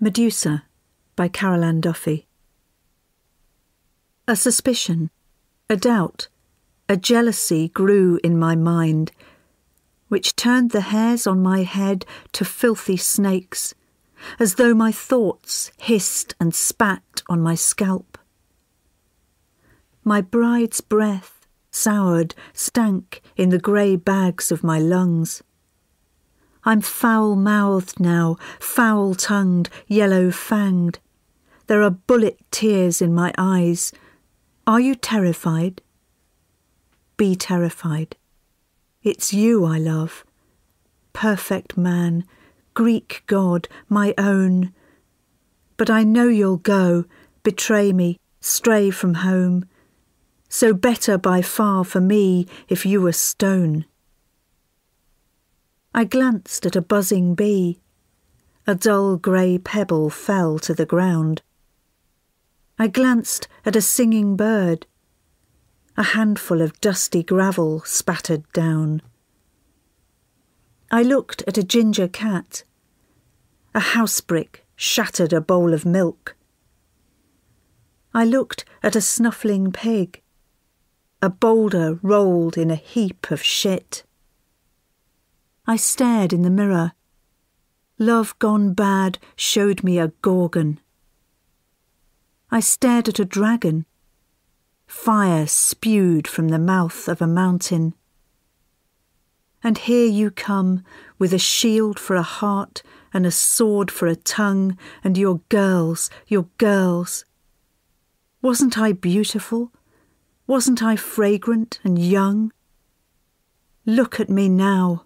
Medusa by Carol Ann Duffy. A suspicion, a doubt, a jealousy grew in my mind, which turned the hairs on my head to filthy snakes, as though my thoughts hissed and spat on my scalp. My bride's breath, soured, stank in the grey bags of my lungs. I'm foul mouthed now, foul tongued, yellow fanged. There are bullet tears in my eyes. Are you terrified? Be terrified. It's you I love. Perfect man, Greek god, my own. But I know you'll go, betray me, stray from home. So better by far for me if you were stone. I glanced at a buzzing bee. A dull grey pebble fell to the ground. I glanced at a singing bird. A handful of dusty gravel spattered down. I looked at a ginger cat. A house brick shattered a bowl of milk. I looked at a snuffling pig. A boulder rolled in a heap of shit. I stared in the mirror. Love gone bad showed me a gorgon. I stared at a dragon. Fire spewed from the mouth of a mountain. And here you come, with a shield for a heart and a sword for a tongue, and your girls, your girls. Wasn't I beautiful? Wasn't I fragrant and young? Look at me now.